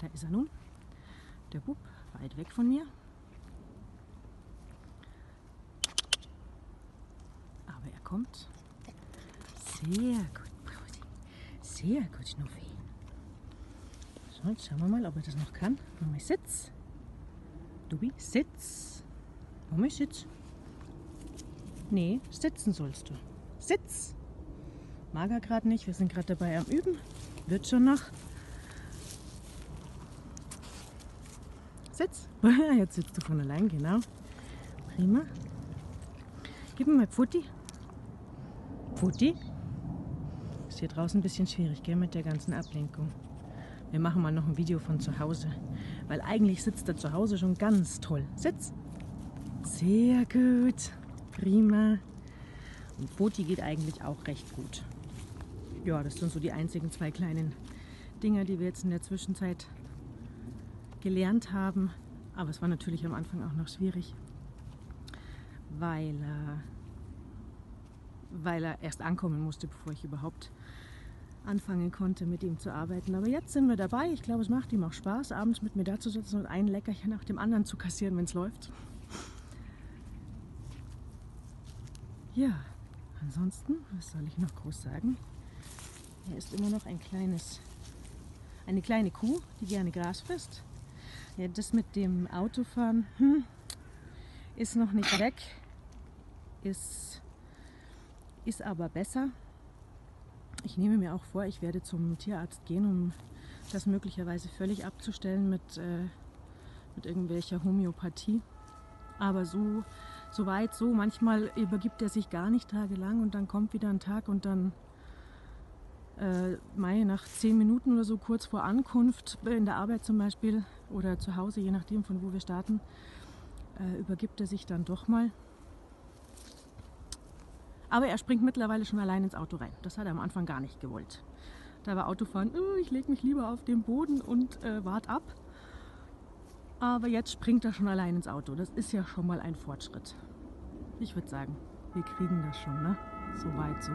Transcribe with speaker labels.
Speaker 1: Da ist er nun. Der Bub, weit weg von mir. Aber er kommt. Sehr gut, Brudi. Sehr gut, Schnuffi. So, jetzt schauen wir mal, ob er das noch kann. Mami, sitz. Dubi, sitz. Mami, sitz. Nee, sitzen sollst du. Sitz. Mag er gerade nicht. Wir sind gerade dabei am Üben. Wird schon noch. Sitz. Jetzt sitzt du von allein, genau. Prima. Gib mir mal Pfutti. Pfutti. Ist hier draußen ein bisschen schwierig, gell, mit der ganzen Ablenkung. Wir machen mal noch ein Video von zu Hause. Weil eigentlich sitzt er zu Hause schon ganz toll. Sitz. Sehr gut. Prima. Und Pfutti geht eigentlich auch recht gut ja, das sind so die einzigen zwei kleinen Dinge, die wir jetzt in der Zwischenzeit gelernt haben. Aber es war natürlich am Anfang auch noch schwierig, weil, äh, weil er erst ankommen musste, bevor ich überhaupt anfangen konnte, mit ihm zu arbeiten. Aber jetzt sind wir dabei. Ich glaube, es macht ihm auch Spaß, abends mit mir da zu sitzen und ein Leckerchen nach dem anderen zu kassieren, wenn es läuft. Ja, ansonsten, was soll ich noch groß sagen? Er ist immer noch ein kleines, eine kleine Kuh, die gerne Gras frisst. Ja, das mit dem Autofahren hm, ist noch nicht weg, ist, ist aber besser. Ich nehme mir auch vor, ich werde zum Tierarzt gehen, um das möglicherweise völlig abzustellen mit, äh, mit irgendwelcher Homöopathie. Aber so, so weit, so manchmal übergibt er sich gar nicht tagelang und dann kommt wieder ein Tag und dann äh, Mai nach zehn Minuten oder so kurz vor Ankunft in der Arbeit zum Beispiel oder zu Hause, je nachdem von wo wir starten, äh, übergibt er sich dann doch mal. Aber er springt mittlerweile schon allein ins Auto rein. Das hat er am Anfang gar nicht gewollt. Da war Autofahren, oh, ich lege mich lieber auf den Boden und äh, wart ab. Aber jetzt springt er schon allein ins Auto. Das ist ja schon mal ein Fortschritt. Ich würde sagen, wir kriegen das schon, ne? So weit, so.